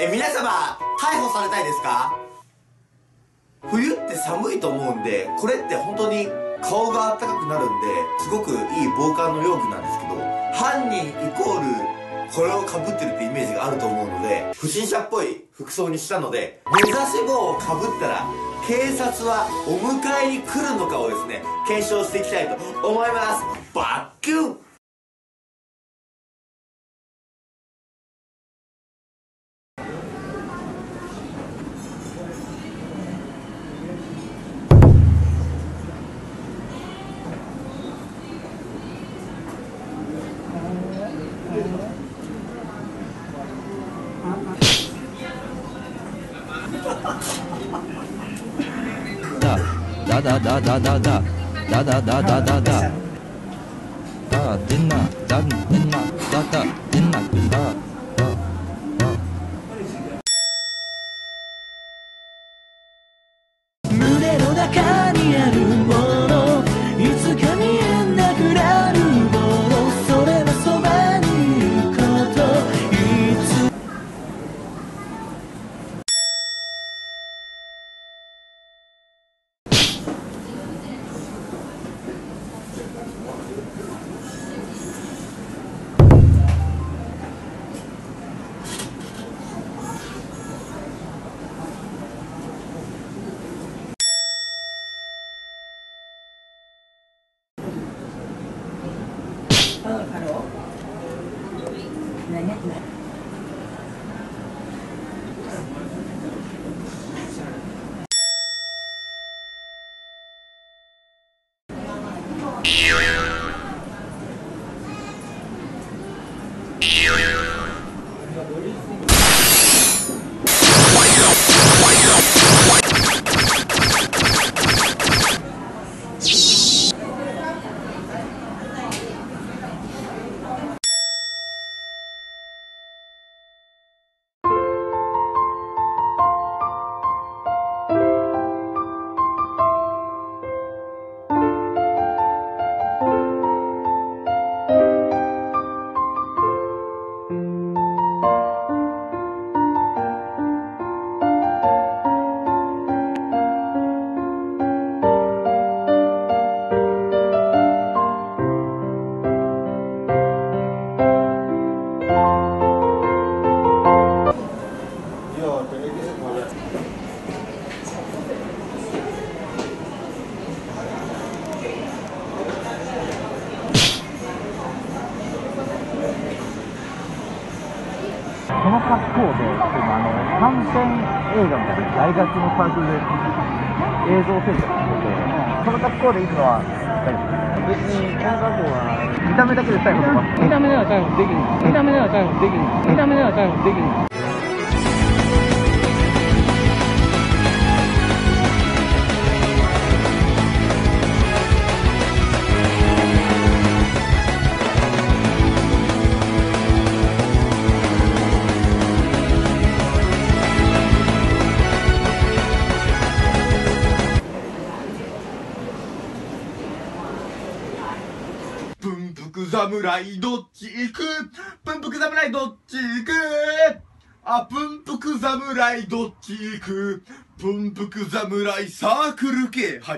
え皆様逮捕されたいですか？冬って寒いと思うんでこれって本当に顔が暖かくなるんですごくいい防寒の容器なんですけど犯人イコールこれをかぶってるってイメージがあると思うので不審者っぽい服装にしたので目指し帽をかぶったら警察はお迎えに来るのかをですね検証していきたいと思います。バッキュンだだだだだだだだだだだだだだでんなだでんなだだでんなだだ胸の中 là nhất là の格好で、あの短編映画みたいな大学のサークルで映像制作してて、その格好で行くのは大丈夫別にこの格好は見た目だけで逮捕とか見た目では逮捕できん見た目では逮捕できん見た目では逮捕できん文服侍どっち行く？文福侍どっち行く？あ、文福侍どっち行く？文福侍サークル系。はい。